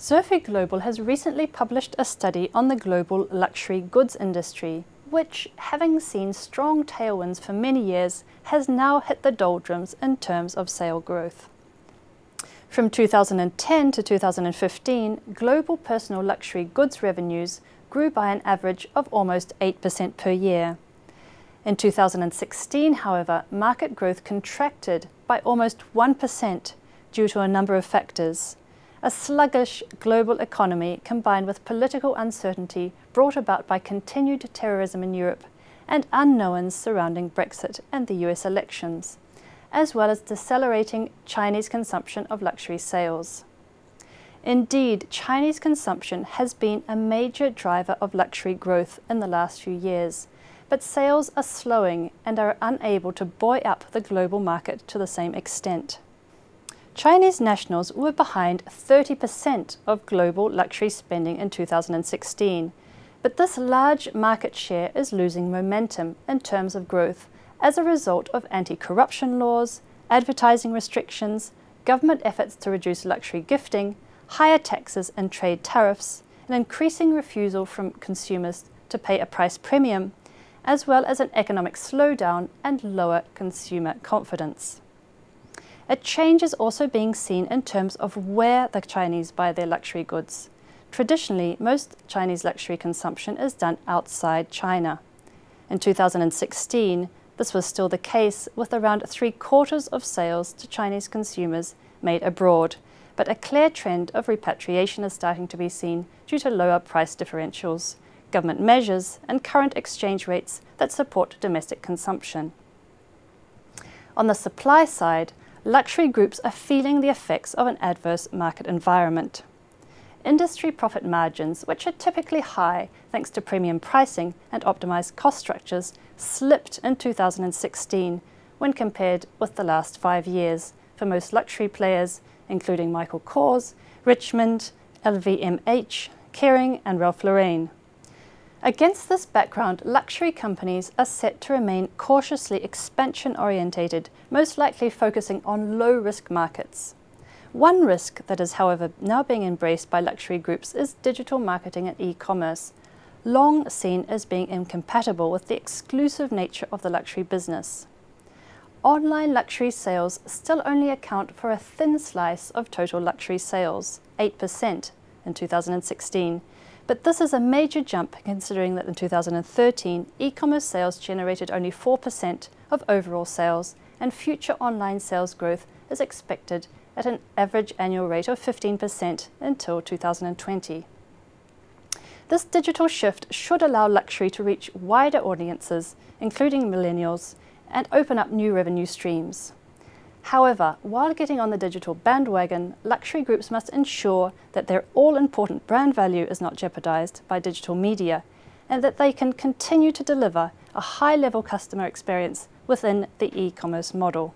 Xerfi Global has recently published a study on the global luxury goods industry, which, having seen strong tailwinds for many years, has now hit the doldrums in terms of sale growth. From 2010 to 2015, global personal luxury goods revenues grew by an average of almost 8% per year. In 2016, however, market growth contracted by almost 1% due to a number of factors, a sluggish global economy combined with political uncertainty brought about by continued terrorism in Europe and unknowns surrounding Brexit and the US elections, as well as decelerating Chinese consumption of luxury sales. Indeed, Chinese consumption has been a major driver of luxury growth in the last few years, but sales are slowing and are unable to buoy up the global market to the same extent. Chinese nationals were behind 30% of global luxury spending in 2016, but this large market share is losing momentum in terms of growth as a result of anti-corruption laws, advertising restrictions, government efforts to reduce luxury gifting, higher taxes and trade tariffs, an increasing refusal from consumers to pay a price premium, as well as an economic slowdown and lower consumer confidence. A change is also being seen in terms of where the Chinese buy their luxury goods. Traditionally, most Chinese luxury consumption is done outside China. In 2016, this was still the case with around three quarters of sales to Chinese consumers made abroad, but a clear trend of repatriation is starting to be seen due to lower price differentials, government measures and current exchange rates that support domestic consumption. On the supply side, luxury groups are feeling the effects of an adverse market environment. Industry profit margins, which are typically high thanks to premium pricing and optimized cost structures, slipped in 2016 when compared with the last five years for most luxury players, including Michael Kors, Richemont, LVMH, Kering and Ralph Lauren. Against this background, luxury companies are set to remain cautiously expansion orientated, most likely focusing on low risk markets. One risk that is, however, now being embraced by luxury groups is digital marketing and e commerce, long seen as being incompatible with the exclusive nature of the luxury business. Online luxury sales still only account for a thin slice of total luxury sales, 8% in 2016 but this is a major jump considering that in 2013, e-commerce sales generated only 4% of overall sales and future online sales growth is expected at an average annual rate of 15% until 2020. This digital shift should allow luxury to reach wider audiences, including millennials, and open up new revenue streams. However, while getting on the digital bandwagon, luxury groups must ensure that their all-important brand value is not jeopardized by digital media and that they can continue to deliver a high-level customer experience within the e-commerce model.